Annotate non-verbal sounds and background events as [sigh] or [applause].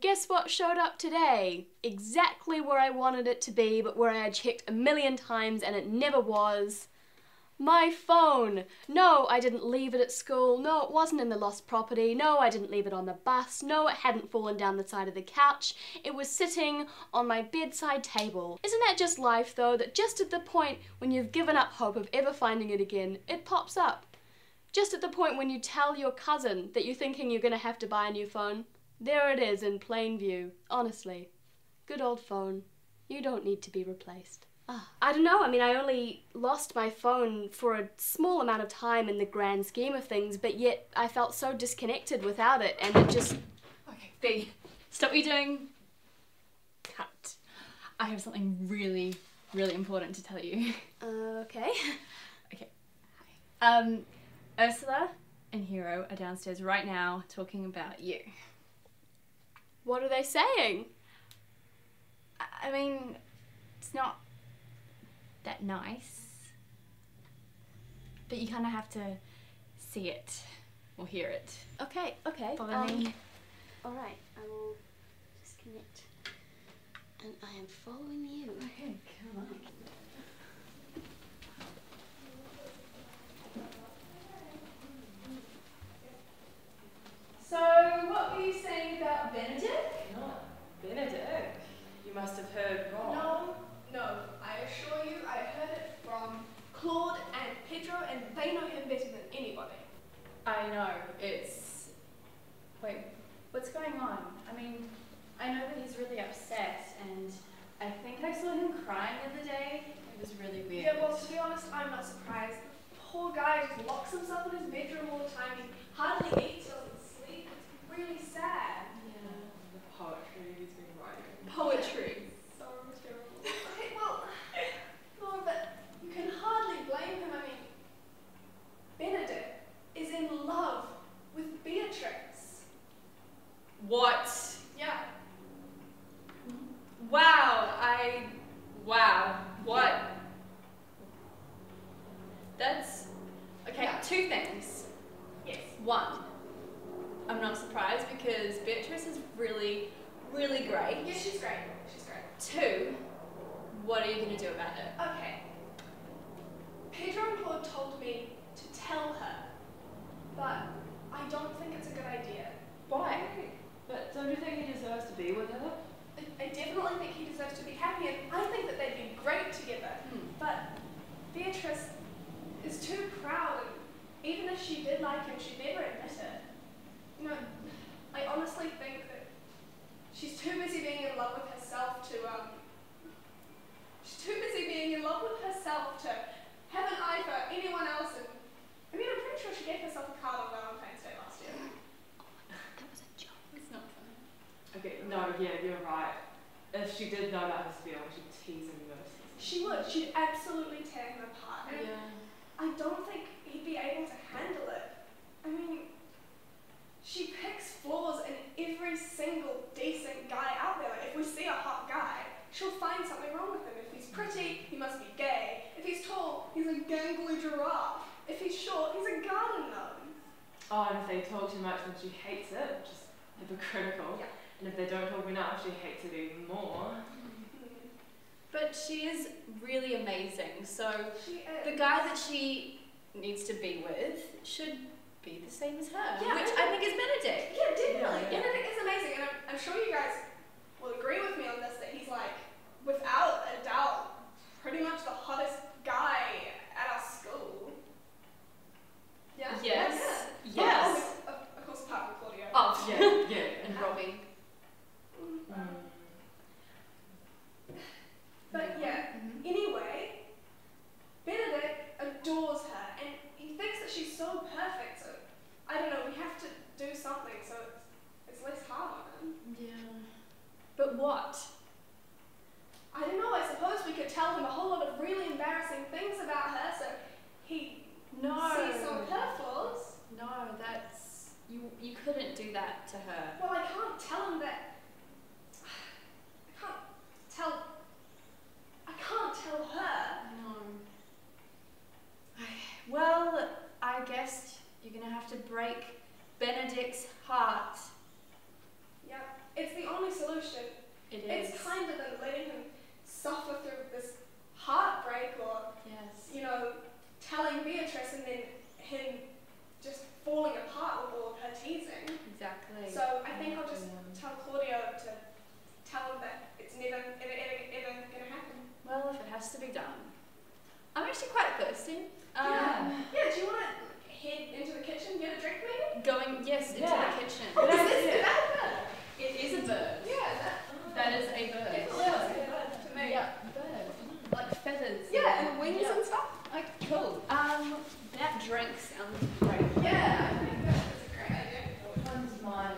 Guess what showed up today? Exactly where I wanted it to be, but where I had checked a million times and it never was. My phone! No, I didn't leave it at school. No, it wasn't in the lost property. No, I didn't leave it on the bus. No, it hadn't fallen down the side of the couch. It was sitting on my bedside table. Isn't that just life, though, that just at the point when you've given up hope of ever finding it again, it pops up? Just at the point when you tell your cousin that you're thinking you're going to have to buy a new phone, there it is in plain view. Honestly. Good old phone. You don't need to be replaced. Ah, I don't know. I mean, I only lost my phone for a small amount of time in the grand scheme of things, but yet I felt so disconnected without it, and it just. Okay, B, stop what you're doing. Cut. I have something really, really important to tell you. Uh, okay. [laughs] Okay. Hi. Um, Ursula and Hero are downstairs right now talking about you. What are they saying? I- mean, it's not that nice. But you kind of have to see it or hear it. Okay, okay. Follow um, me. Alright, I will disconnect. And I am following you. Okay, come on. So, what were you saying about Benedick? Not Benedick. You must have heard wrong. No, no. I assure you, I heard it from Claude and Pedro, and they know him better than anybody. I know, it's. Wait, what's going on? I mean, I know that he's really upset, and I think I saw him crying the other day. It was really weird. Yeah, well, to be honest, I'm not surprised. The Poor guy just locks himself in his bedroom all the time. He hardly eats, doesn't sleep. It's really sad. Yeah. The poetry he's been writing. Poetry. So terrible. Okay, well, no, but you can hardly blame him. I mean, Benedick is in love with Beatrice. What? Yeah. Wow, I. Wow. What? That's. Okay, Yeah. two things. Yes. One, I'm not surprised because Beatrice is really, really great. Yeah, she's great. She's great. Two, what are you going to do about it? Okay. Pedro and Claude told me to tell her, but I don't think it's a good idea. Why? But don't you think he deserves to be with her? I, I definitely think he deserves to be happy, and I think that they'd be great together. Hmm. But Beatrice is too proud, and even if she did like him, she'd never admit it. You know, I honestly think that she's too busy being in love with herself to, um, she's too busy being in love with herself to have an eye for anyone else. And I mean, I'm pretty sure she gave herself a card on Valentine's Day last year. That was a joke. It's not funny. Okay, no, yeah, you're right. If she did know about his feelings, she'd tease him mercilessly. She would. She'd absolutely tear him apart. And Yeah. I don't think he'd be able to handle it. I mean, she picks flaws in every single decent guy out there. Like, if we see a hot guy, she'll find something wrong with him. If he's pretty, he must be gay. If he's tall, he's a gangly giraffe. If he's short, he's a garden gnome. Oh, and if they talk too much, then she hates it, which is hypocritical. Yeah. And if they don't talk enough, she hates it even more. But she is really amazing. So the guy that she needs to be with should be the same as her, Yeah, which I I think is Benedick. Yeah, definitely. Yeah, yeah. Benedick is amazing, and I'm, I'm sure you guys will agree with me on this that he's like, without a doubt, pretty much the hottest guy at our school. Yeah. Yes. Yeah. Yes. Oh, of, of course, apart from Claudio. Oh, Yeah, yeah. and Robbie. Mm. Mm. But yeah. Mhm. Anyway, Benedick adores her, and he thinks that she's so So I don't know. We have to do something so it's, it's less hard on him. Yeah. But what? I don't know, I suppose we could tell him a whole lot of really embarrassing things about her so he No. sees some of her flaws. No, that's you. You couldn't do that to her. Well, I can't tell him that. be done. I'm actually quite thirsty. Um, yeah. Yeah, do you want to head into the kitchen, get a drink maybe? Going, yes, into yeah. the kitchen. Oh, is, this, a bird? It is a bird. Yeah, that, that is a bird. It's a bird to me. Yeah, bird. Like feathers. Yeah, and wings yeah. and stuff. Like, cool. Um, that drink sounds great. Yeah, I think that is a great idea. One's mine.